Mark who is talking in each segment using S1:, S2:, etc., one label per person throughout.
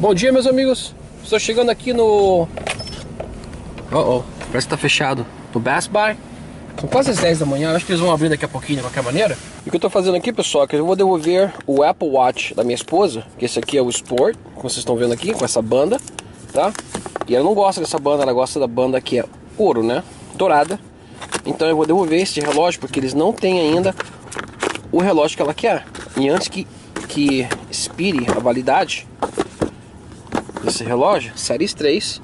S1: Bom dia, meus amigos. Estou chegando aqui no. Oh, oh, parece que tá fechado. No Best Buy. São quase as 10 da manhã. Acho que eles vão abrir daqui a pouquinho, de qualquer maneira. E o que eu tô fazendo aqui, pessoal, é que eu vou devolver o Apple Watch da minha esposa. Que esse aqui é o Sport, como vocês estão vendo aqui, com essa banda, tá? E ela não gosta dessa banda, ela gosta da banda que é ouro, né? Dourada. Então eu vou devolver esse relógio porque eles não têm ainda o relógio que ela quer. E antes que, que expire a validade desse relógio, Series 3,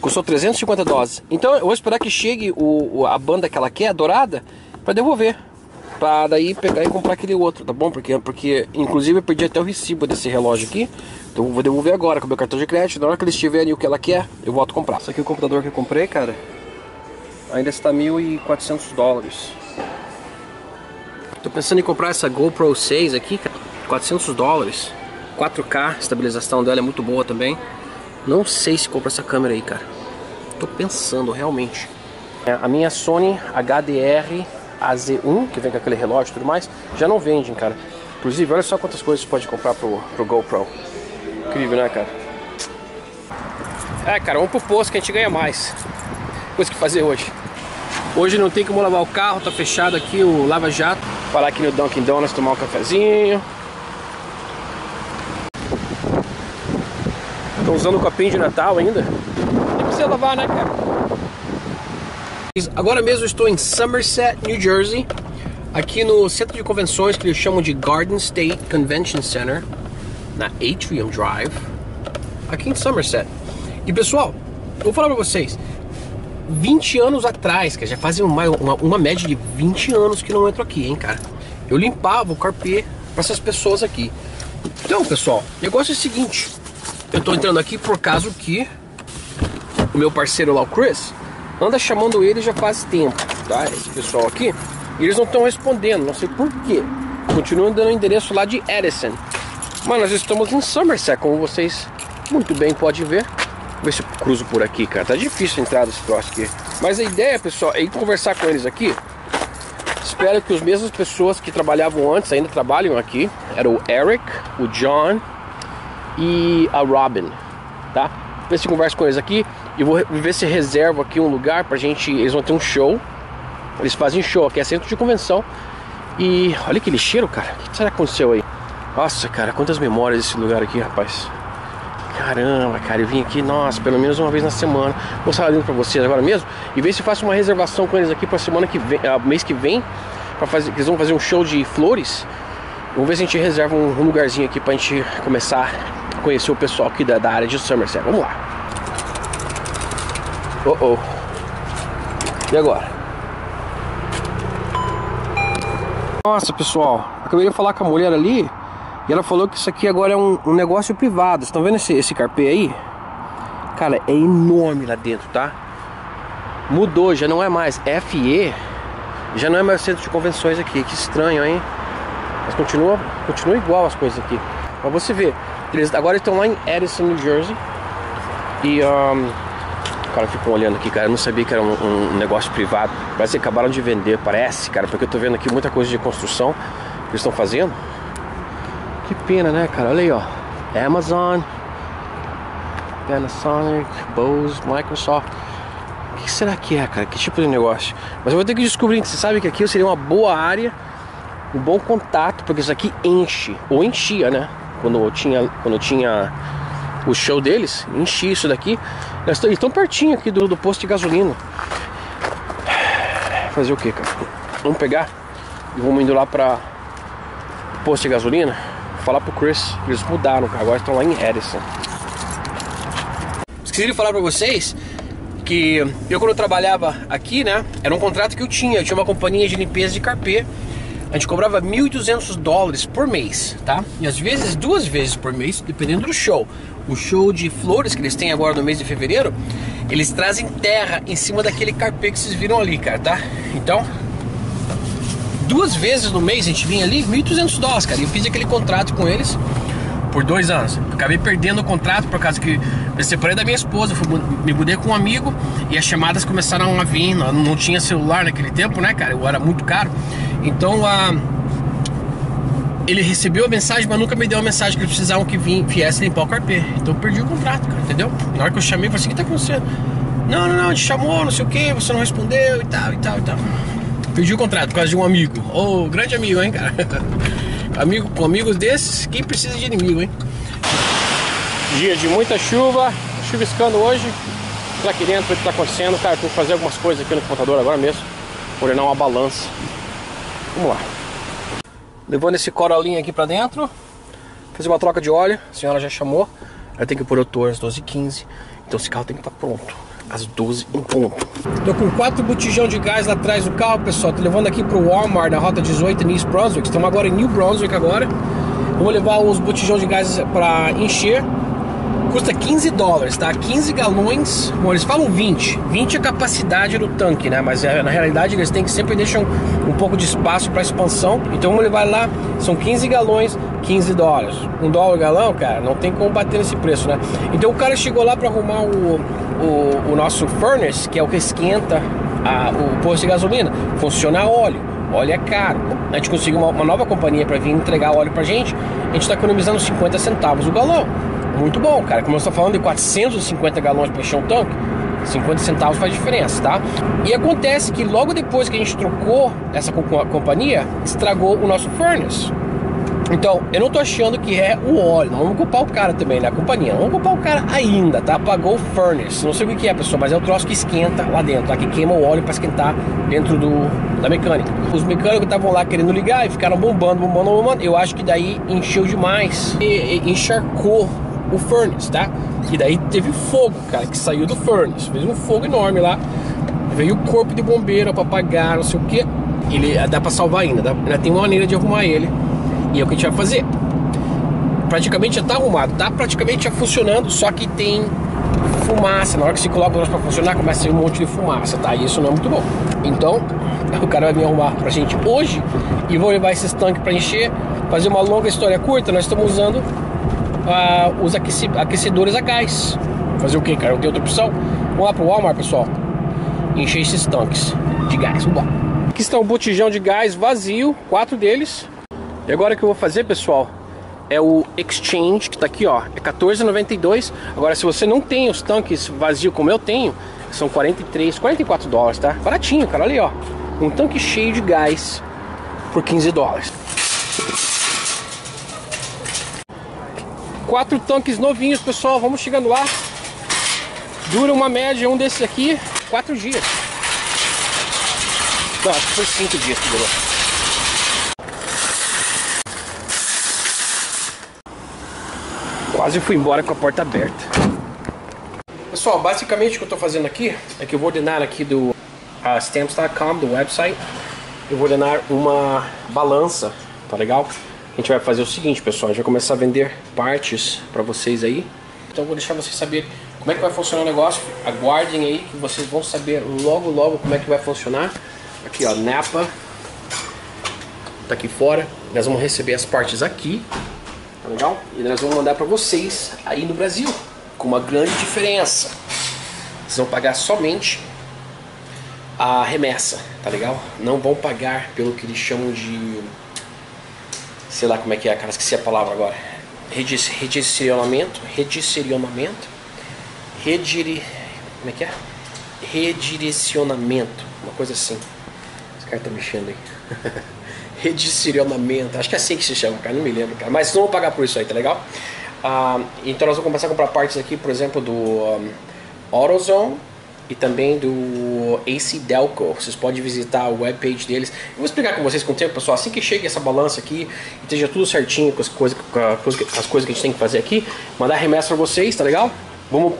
S1: custou 350 dólares. Então eu vou esperar que chegue o, a banda que ela quer, dourada, para devolver. Para daí pegar e comprar aquele outro, tá bom? Porque, porque inclusive eu perdi até o recibo desse relógio aqui. Então eu vou devolver agora com o meu cartão de crédito. Na hora que eles tiverem o que ela quer, eu volto a comprar. Isso aqui é o computador que eu comprei, cara. Ainda está 1.400 dólares. Tô pensando em comprar essa GoPro 6 aqui, cara. 400 dólares. 4K, a estabilização dela é muito boa também. Não sei se compro essa câmera aí, cara. Tô pensando realmente. É, a minha Sony HDR AZ1, que vem com aquele relógio e tudo mais, já não vendem, cara. Inclusive, olha só quantas coisas você pode comprar pro, pro GoPro. Incrível, né, cara? É, cara, vamos pro posto que a gente ganha mais. Coisa que fazer hoje. Hoje não tem como lavar o carro, tá fechado aqui o Lava Jato. Parar aqui no Dunkin' Donuts, tomar um cafezinho. Tô usando o copinho de Natal ainda. Nem precisa lavar, né, cara? Agora mesmo estou em Somerset, New Jersey. Aqui no centro de convenções que eles chamam de Garden State Convention Center. Na Atrium Drive. Aqui em Somerset. E pessoal, vou falar pra vocês. 20 anos atrás, que já fazem uma, uma, uma, média de 20 anos que não entro aqui, hein, cara. Eu limpava o carpê para essas pessoas aqui. Então, pessoal, o negócio é o seguinte. Eu tô entrando aqui por causa que o meu parceiro lá, o Chris, anda chamando ele já faz tempo, tá? Esse pessoal aqui. E eles não estão respondendo, não sei por quê. Continuam dando o endereço lá de Edison. Mas nós estamos em Somerset, como vocês muito bem podem ver. Vou ver se eu cruzo por aqui, cara. Tá difícil entrar nesse troço aqui. Mas a ideia, pessoal, é ir conversar com eles aqui. Espero que as mesmas pessoas que trabalhavam antes ainda trabalham aqui. Era o Eric, o John e a Robin, tá? Ver se converso com eles aqui e vou ver se reservo aqui um lugar pra gente. Eles vão ter um show. Eles fazem show aqui, é centro de convenção. E olha aquele cheiro, cara. O que será que aconteceu aí? Nossa, cara, quantas memórias esse lugar aqui, rapaz. Caramba, cara, eu vim aqui, nossa, pelo menos uma vez na semana. Vou mostrar lindo pra vocês agora mesmo. E ver se faço uma reservação com eles aqui pra semana que vem, uh, mês que vem. Pra fazer, eles vão fazer um show de flores. Vamos ver se a gente reserva um, um lugarzinho aqui pra gente começar conhecer o pessoal aqui da, da área de Somerset. Vamos lá. Oh oh. E agora? Nossa, pessoal, acabei de falar com a mulher ali e ela falou que isso aqui agora é um, um negócio privado. Estão vendo esse, esse carpê aí? Cara, é enorme lá dentro, tá? Mudou, já não é mais FE, já não é mais centro de convenções aqui. Que estranho, hein? Mas continua, continua igual as coisas aqui. Mas você vê, eles agora estão lá em Edison, New Jersey. E um, cara ficou olhando aqui, cara. Eu não sabia que era um, um, negócio privado. Parece que acabaram de vender, parece, cara, porque eu tô vendo aqui muita coisa de construção que eles estão fazendo. Que pena, né, cara? Olha aí, ó. Amazon, Panasonic, Bose, Microsoft. O que será que é, cara? Que tipo de negócio? Mas eu vou ter que descobrir. Você sabe que aqui seria uma boa área, um bom contato, porque isso aqui enche, ou enchia, né? Quando tinha, quando tinha o show deles, enchi isso daqui. Eles estão pertinho aqui do, do posto de gasolina. Fazer o que, cara? Vamos pegar e vamos indo lá para posto de gasolina. Falar pro Chris, eles mudaram, agora estão lá em Edison. Esqueci de falar para vocês que eu quando eu trabalhava aqui, né, era um contrato que eu tinha, eu tinha uma companhia de limpeza de carpê a gente cobrava 1.200 dólares por mês, tá? E às vezes duas vezes por mês, dependendo do show. O show de flores que eles têm agora no mês de fevereiro, eles trazem terra em cima daquele carpê que vocês viram ali, cara, tá? Então, duas vezes no mês a gente vinha ali, 1.200 dólares, cara. E eu fiz aquele contrato com eles por dois anos. Acabei perdendo o contrato por causa que eu separei da minha esposa, fui, me mudei com um amigo e as chamadas começaram a vir. Não, não tinha celular naquele tempo, né, cara? Eu era muito caro. Então a. ele recebeu a mensagem, mas nunca me deu a mensagem que eles precisavam que vim, viesse limpar o carpê. Então eu perdi o contrato, cara, entendeu? Na hora que eu chamei, eu falei assim, o que tá acontecendo? Não, não, não, gente chamou, não sei o que, você não respondeu e tal, e tal, e tal. Perdi o contrato por causa de um amigo. Ô, oh, grande amigo, hein, cara? amigo com amigos desses, quem precisa de inimigo, hein? Dia de muita chuva, chuviscando hoje. Tá aqui dentro, o que tá acontecendo. Cara, tenho que fazer algumas coisas aqui no computador agora mesmo. Ordenar uma balança. Vamos lá. Levando esse corolinho aqui pra dentro. Fazer uma troca de óleo. A senhora já chamou. Eu tenho que pôr o tour às 12h15. Então esse carro tem que estar tá pronto. Às 12 em ponto. Tô com quatro botijão de gás lá atrás do carro, pessoal. Tô levando aqui pro Walmart na rota 18 em East Brunswick. Estamos agora em New Brunswick agora. Vou levar os botijão de gás para encher custa 15 dólares, tá? 15 galões, bom, eles falam 20, 20 é a capacidade do tanque, né? Mas é, na realidade eles têm que sempre deixar um, um pouco de espaço para expansão. Então vamos levar lá, são 15 galões, 15 dólares. Um dólar galão, cara, não tem como bater nesse preço, né? Então o cara chegou lá para arrumar o, o, o, nosso furnace, que é o que esquenta a, o posto de gasolina. Funciona óleo. Óleo é caro. A gente conseguiu uma, uma nova companhia para vir entregar óleo pra gente. A gente está economizando 50 centavos o galão muito bom, cara. Como eu estou falando de 450 galões para encher um tanque, 50 centavos faz diferença, tá? E acontece que logo depois que a gente trocou essa companhia, estragou o nosso furnace. Então, eu não tô achando que é o óleo. Não vamos culpar o cara também, né? A companhia. Não vamos culpar o cara ainda, tá? Apagou o furnace. Não sei o que é, pessoal, mas é o troço que esquenta lá dentro, tá? Que queima o óleo para esquentar dentro do, da mecânica. Os mecânicos estavam lá querendo ligar e ficaram bombando, bombando, bombando. Eu acho que daí encheu demais e, e encharcou o furnace, tá? E daí teve fogo, cara, que saiu do furnace. Fez um fogo enorme lá. Veio o corpo de bombeiro para apagar, não sei o que. Ele dá para salvar ainda, dá, ainda tem uma maneira de arrumar ele. E é o que a gente vai fazer. Praticamente já tá arrumado, tá praticamente já funcionando, só que tem fumaça. Na hora que você coloca o pra funcionar, começa a sair um monte de fumaça, tá? E isso não é muito bom. Então, o cara vai me arrumar pra gente hoje e vou levar esses tanques pra encher. Fazer uma longa história curta, nós estamos usando uh, os aquecedores a gás. Fazer o que, cara? Não tem outra opção. Vamos lá pro Walmart, pessoal. Encher esses tanques de gás. Vamos lá. Aqui está um botijão de gás vazio, quatro deles. E agora o que eu vou fazer, pessoal, é o Exchange, que está aqui, ó. É 14,92. Agora, se você não tem os tanques vazios como eu tenho, são 43, 44 dólares, tá? Baratinho, cara. Olha aí, ó. Um tanque cheio de gás por 15 dólares. Quatro tanques novinhos, pessoal. Vamos chegando lá. Dura uma média, um desses aqui, quatro dias. Não, acho que foi cinco dias que durou. Quase fui embora com a porta aberta. Pessoal, basicamente o que eu estou fazendo aqui é que eu vou ordenar aqui do uh, stamps.com, do website, eu vou ordenar uma balança, tá legal? a gente vai fazer o seguinte, pessoal, a gente vai começar a vender partes para vocês aí. Então vou deixar vocês saber como é que vai funcionar o negócio. Aguardem aí que vocês vão saber logo logo como é que vai funcionar. Aqui ó, Napa tá aqui fora. Nós vamos receber as partes aqui, legal? E nós vamos mandar para vocês aí no Brasil, com uma grande diferença. Vocês vão pagar somente a remessa, tá legal? Não vão pagar pelo que eles chamam de sei lá como é que é, cara, esqueci a palavra agora. Redirecionamento, redirecionamento, redire, como é que é? Redirecionamento, uma coisa assim. Esse cara tá mexendo aí. redirecionamento, acho que é assim que se chama, cara, não me lembro, cara. Mas não vou pagar por isso aí, tá legal? Ah, então nós vamos começar a comprar partes aqui, por exemplo, do um, AutoZone e também do AC Delco. Vocês podem visitar a webpage deles. Eu vou explicar com vocês com o tempo, pessoal. Assim que chegue essa balança aqui esteja tudo certinho com as coisas, com as coisas que a gente tem que fazer aqui, mandar remessa para vocês, tá legal? Vamos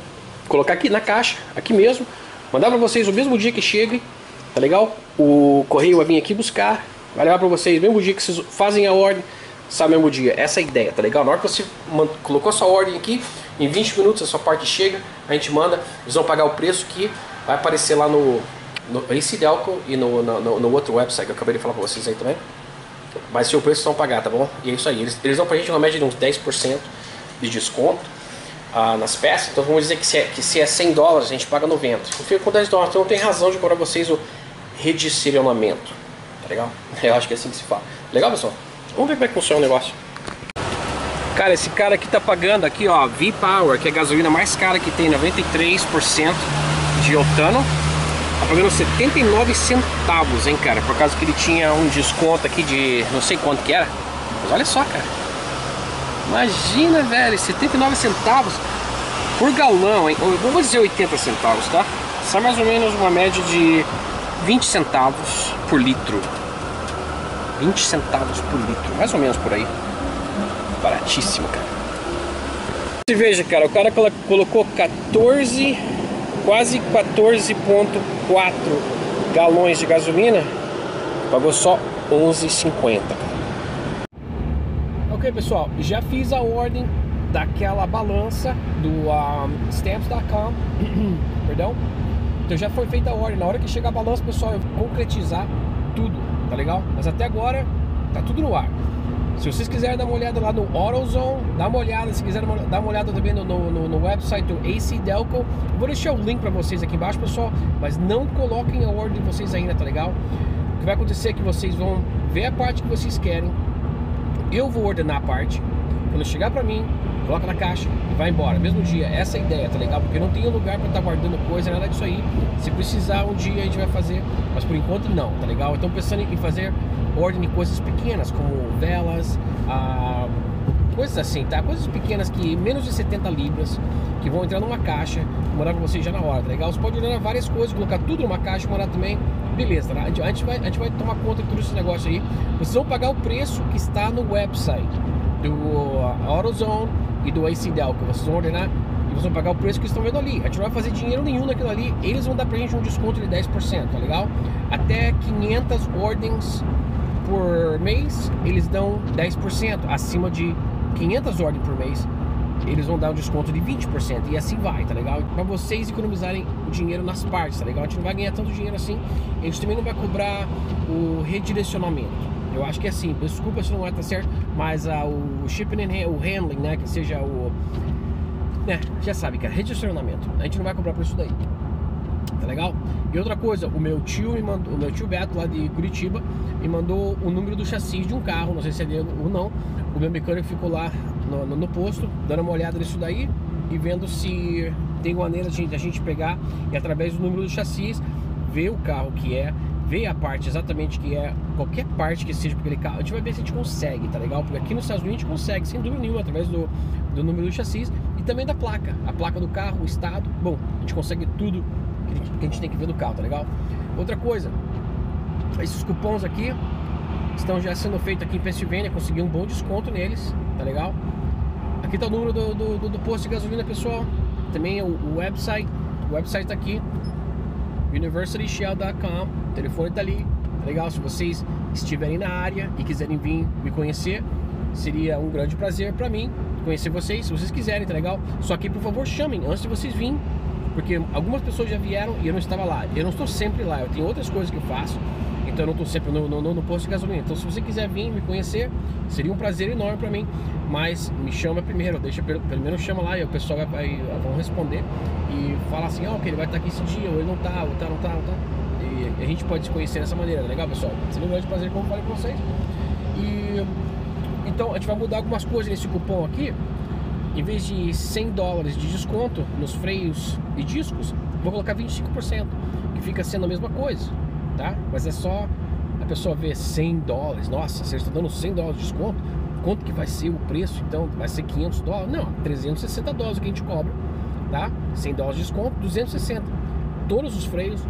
S1: colocar aqui na caixa, aqui mesmo, mandar para vocês o mesmo dia que chegue, tá legal? O correio vai vir aqui buscar, vai levar para vocês mesmo dia que vocês fazem a ordem, sabe, mesmo dia. Essa é a ideia, tá legal? Na hora que você colocou sua ordem aqui, em 20 minutos a sua parte chega, a gente manda, eles vão pagar o preço que vai aparecer lá no, no Delco e no, no, no, outro website que eu acabei de falar pra vocês aí também. Vai ser o preço vão pagar, tá bom? E é isso aí. Eles, eles dão pra gente uma média de uns 10% de desconto ah, nas peças. Então vamos dizer que se, é, que se é 100 dólares, a gente paga 90. Eu fico com 10 dólares, então não tem razão de cobrar vocês o redirecionamento. Legal? Eu acho que é assim que se fala. Legal, pessoal? Vamos ver como é que funciona o negócio. Cara, esse cara aqui tá pagando aqui, ó, V-Power, que é a gasolina mais cara que tem, 93% de octano. Tá pagando 79 centavos, hein, cara, por causa que ele tinha um desconto aqui de não sei quanto que era. Mas olha só, cara. Imagina, velho, 79 centavos por galão, hein? Vou dizer 80 centavos, tá? Sai mais ou menos uma média de 20 centavos por litro. 20 centavos por litro, mais ou menos por aí. Baratíssimo, cara. Você veja, cara, o cara colocou 14, quase 14,4 galões de gasolina, pagou só 11,50. Ok, pessoal, já fiz a ordem daquela balança do um, stamps.com, perdão. Então já foi feita a ordem. Na hora que chegar a balança, pessoal, eu vou concretizar tudo, tá legal? Mas até agora tá tudo no ar. Se vocês quiserem dar uma olhada lá no AutoZone, dá uma olhada. Se quiserem dar uma olhada também no, no, no website do AC Delco, vou deixar o link para vocês aqui embaixo, pessoal. Mas não coloquem a ordem de vocês ainda, tá legal? O que vai acontecer é que vocês vão ver a parte que vocês querem. Eu vou ordenar a parte. Quando chegar para mim, coloca na caixa e vai embora. Mesmo dia, essa é a ideia, tá legal? Porque não tem lugar para estar tá guardando coisa, nada disso aí. Se precisar, um dia a gente vai fazer, mas por enquanto não, tá legal? Então pensando em fazer ordem de coisas pequenas, como velas, ah, coisas assim, tá? Coisas pequenas que menos de 70 libras, que vão entrar numa caixa, mandar pra vocês já na hora, tá legal? Você pode ordenar várias coisas, colocar tudo numa caixa mandar também, beleza, tá? A gente, vai, a gente vai tomar conta de tudo esse negócio aí. Vocês vão pagar o preço que está no website do AutoZone e do AC que vocês vão ordenar e vocês vão pagar o preço que estão vendo ali. A gente não vai fazer dinheiro nenhum naquilo ali. Eles vão dar pra gente um desconto de 10%, tá legal? Até 500 ordens por mês, eles dão 10%. Acima de 500 ordens por mês, eles vão dar um desconto de 20%. E assim vai, tá legal? Pra vocês economizarem o dinheiro nas partes, tá legal? A gente não vai ganhar tanto dinheiro assim. A gente também não vai cobrar o redirecionamento. Eu acho que é assim, desculpa se não vai estar certo, mas uh, o shipping and o handling, né, que seja o né, já sabe, cara, redirecionamento. A gente não vai comprar por isso daí. Tá legal? E outra coisa, o meu tio me mandou, o meu tio Beto lá de Curitiba me mandou o número do chassi de um carro, não sei se é dele ou não. O meu mecânico ficou lá no, no, no posto, dando uma olhada nisso daí e vendo se tem maneira de a gente pegar e através do número do chassi ver o carro que é ver a parte exatamente que é qualquer parte que seja para aquele carro, a gente vai ver se a gente consegue, tá legal? Porque aqui nos Estados Unidos a gente consegue, sem dúvida nenhuma, através do, do número do chassi e também da placa, a placa do carro, o estado, bom, a gente consegue tudo que a gente, tem que ver no carro, tá legal? Outra coisa, esses cupons aqui estão já sendo feitos aqui em Pensilvânia, consegui um bom desconto neles, tá legal? Aqui tá o número do, do, do posto de gasolina, pessoal. Também o, o website, o website tá aqui, universityshell.com. O telefone tá ali. Legal, se vocês estiverem na área e quiserem vir me conhecer, seria um grande prazer para mim conhecer vocês, se vocês quiserem, tá legal? Só que por favor chamem antes de vocês virem, porque algumas pessoas já vieram e eu não estava lá. Eu não estou sempre lá, eu tenho outras coisas que eu faço, então eu não estou sempre no, no, no, posto de gasolina. Então se você quiser vir me conhecer, seria um prazer enorme para mim. Mas me chama primeiro, deixa pelo, pelo menos chama lá e o pessoal vai, vai vão responder e fala assim, oh, que ele vai estar aqui esse dia, ou ele não tá, ou tá, não tá, não tá. E a gente pode se conhecer dessa maneira, legal pessoal? Seria um grande prazer, como eu falei com vocês. E então a gente vai mudar algumas coisas nesse cupom aqui. Em vez de 100 dólares de desconto nos freios e discos, vou colocar 25%, que fica sendo a mesma coisa, tá? Mas é só a pessoa ver 100 dólares. Nossa, você está dando 100 dólares de desconto? Quanto que vai ser o preço? Então, vai ser 500 dólares? Não, 360 dólares que a gente cobra tá? 100 dólares de desconto, 260. Todos os freios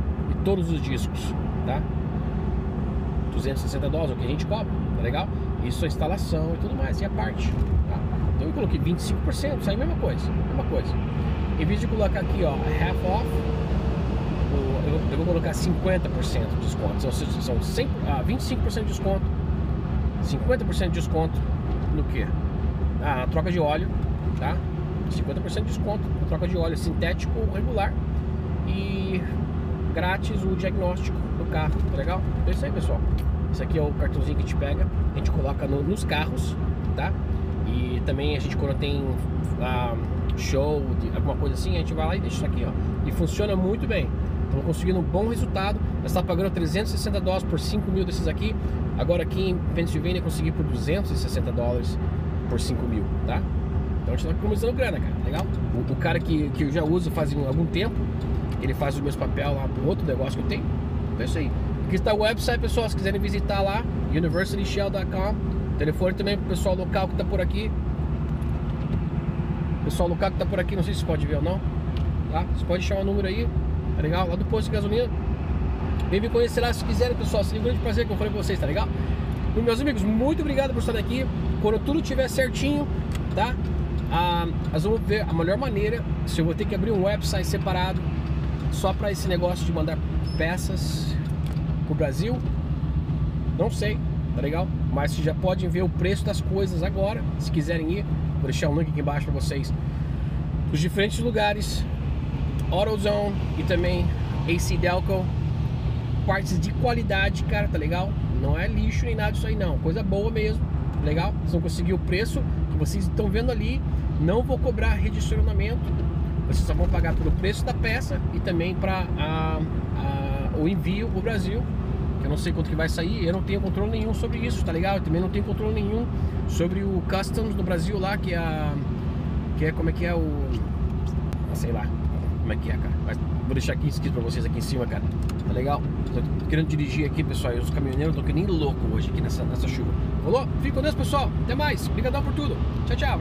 S1: todos os discos, tá? 260 dólares é o que a gente cobra, tá legal? Isso é instalação e tudo mais, e a parte, tá? Então eu coloquei 25%, sai a mesma coisa, mesma coisa. Em vez de colocar aqui, ó, half off, eu vou colocar 50% de desconto. São, são 100, ah, 25% de desconto, 50% de desconto no que? Ah, troca de óleo, tá? 50% de desconto na troca de óleo sintético ou regular e grátis o diagnóstico do carro, tá legal? Então é isso aí, pessoal. Esse aqui é o cartãozinho que a gente pega, a gente coloca no, nos carros, tá? E também a gente quando tem ah, show, alguma coisa assim, a gente vai lá e deixa isso aqui, ó. E funciona muito bem. Estamos conseguindo um bom resultado. Nós estamos pagando 360 dólares por 5 mil desses aqui. Agora aqui em Pennsylvania consegui por 260 dólares por 5 mil, tá? Então a gente tá economizando grana, cara, legal? O, o, cara que, que eu já uso faz algum tempo, ele faz os meus papéis lá para outro negócio que eu tenho. Então é isso aí. Aqui está o website, pessoal, se quiserem visitar lá, universityshell.com. Telefone também pro pessoal local que tá por aqui. Pessoal local que tá por aqui, não sei se pode ver ou não. Tá? Você pode chamar o número aí, tá legal? Lá do posto de gasolina. Vem me conhecer lá se quiserem, pessoal. Seria um grande prazer que eu falei pra vocês, tá legal? E, meus amigos, muito obrigado por estar aqui. Quando tudo estiver certinho, tá? Ah, nós vamos ver a melhor maneira. Se eu vou ter que abrir um website separado só para esse negócio de mandar peças pro Brasil, não sei, tá legal? Mas vocês já podem ver o preço das coisas agora, se quiserem ir. Vou deixar o link aqui embaixo para vocês. Os diferentes lugares, AutoZone e também AC Delco. Partes de qualidade, cara, tá legal? Não é lixo nem nada disso aí não, coisa boa mesmo, legal? Vocês vão conseguir o preço que vocês estão vendo ali. Não vou cobrar redicionamento, vocês só vão pagar pelo preço da peça e também para o envio para o Brasil eu não sei quanto que vai sair, eu não tenho controle nenhum sobre isso, tá ligado? Eu também não tenho controle nenhum sobre o Customs no Brasil lá, que é a. Que é como é que é o. Sei lá, como é que é, cara. Mas vou deixar aqui escrito pra vocês aqui em cima, cara. Tá legal? Tô querendo dirigir aqui, pessoal. E os caminhoneiros estão que nem louco hoje aqui nessa, nessa chuva. Falou? Fique com Deus, pessoal. Até mais. Obrigadão por tudo. Tchau, tchau.